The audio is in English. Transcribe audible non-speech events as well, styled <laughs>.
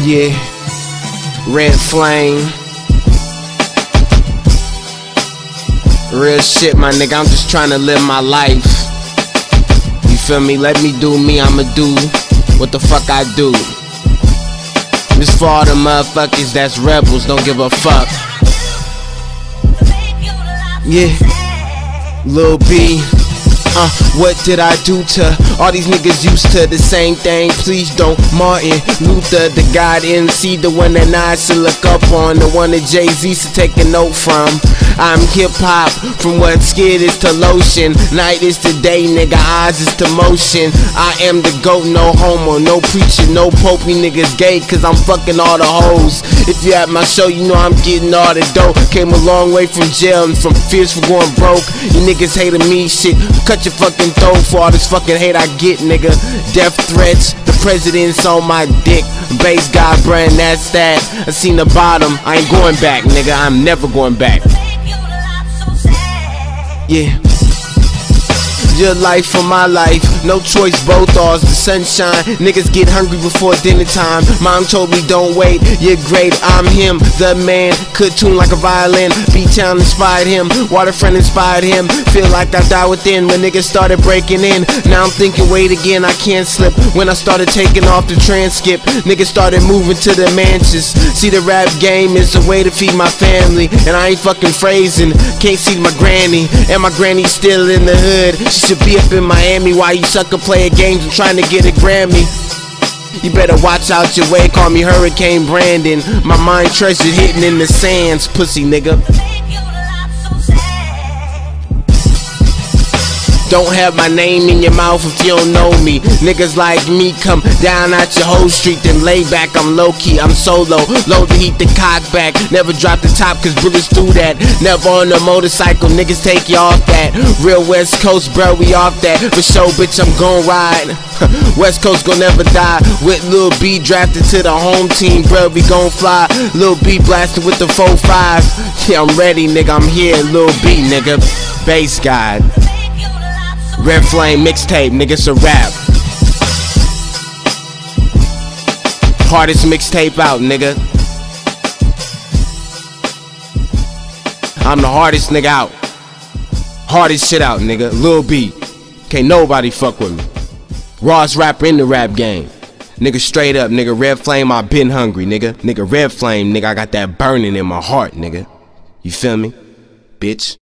Yeah, red flame. Real shit, my nigga. I'm just trying to live my life. You feel me? Let me do me. I'ma do what the fuck I do. This for all the motherfuckers that's rebels. Don't give a fuck. Yeah, Lil B. Uh, what did I do to all these niggas used to the same thing? Please don't. Martin Luther, the God MC, the one that I should look up on, the one that Jay Z should take a note from. I'm hip hop, from what skid is to lotion. Night is to day, nigga, eyes is to motion. I am the goat, no homo, no preacher, no popey niggas gay, cause I'm fucking all the hoes. If you at my show, you know I'm getting all the dope. Came a long way from jail and from fears for going broke. You niggas hating me, shit. Cut your fucking throat for all this fucking hate I get, nigga. Death threats, the president's on my dick. Based God brand, that's that. I seen the bottom, I ain't going back, nigga. I'm never going back. Yeah. Your life for my life, no choice, both ours. The sunshine, niggas get hungry before dinner time. Mom told me don't wait, you're great. I'm him, the man, could tune like a violin. B Town inspired him, Waterfront inspired him. Feel like I died within when niggas started breaking in. Now I'm thinking, wait again, I can't slip. When I started taking off the transcript, niggas started moving to the mansions. See, the rap game is a way to feed my family, and I ain't fucking phrasing. Can't see my granny, and my granny's still in the hood. Should be up in Miami while you sucker playing games and trying to get a Grammy. You better watch out your way, call me Hurricane Brandon. My mind treasure hitting in the sands, pussy nigga. Don't have my name in your mouth if you don't know me. Niggas like me come down out your whole street, then lay back. I'm low key, I'm solo. Load to heat the cock back. Never drop the top, cause bullets do that. Never on a motorcycle, niggas take you off that. Real West Coast, bro, we off that. For sure, bitch, I'm gon' ride. <laughs> West Coast gon' never die. With Lil B drafted to the home team, bro, we gon' fly. Lil B blasted with the 4-5. Yeah, I'm ready, nigga, I'm here. Lil B, nigga. Based God. Red Flame mixtape, nigga, it's a rap. Hardest mixtape out, nigga. I'm the hardest nigga out. Hardest shit out, nigga. Lil B. Can't nobody fuck with me. Rawest rapper in the rap game. Nigga, straight up, nigga. Red Flame, I been hungry, nigga. Nigga, Red Flame, nigga, I got that burning in my heart, nigga. You feel me? Bitch.